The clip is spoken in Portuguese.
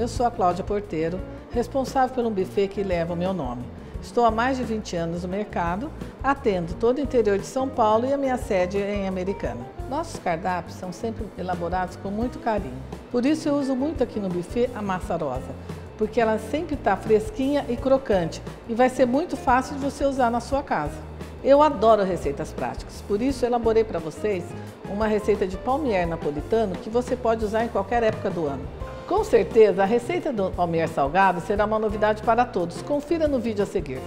eu sou a Cláudia Porteiro, responsável pelo buffet que leva o meu nome. Estou há mais de 20 anos no mercado, atendo todo o interior de São Paulo e a minha sede é em Americana. Nossos cardápios são sempre elaborados com muito carinho. Por isso eu uso muito aqui no buffet a massa rosa, porque ela sempre está fresquinha e crocante e vai ser muito fácil de você usar na sua casa. Eu adoro receitas práticas, por isso elaborei para vocês uma receita de palmier napolitano que você pode usar em qualquer época do ano. Com certeza, a receita do palmier salgado será uma novidade para todos. Confira no vídeo a seguir.